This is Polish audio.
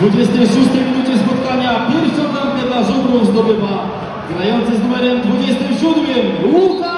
26 minucie spotkania pierwszą bramkę dla Żubrów zdobywa grający z numerem 27 Łukasz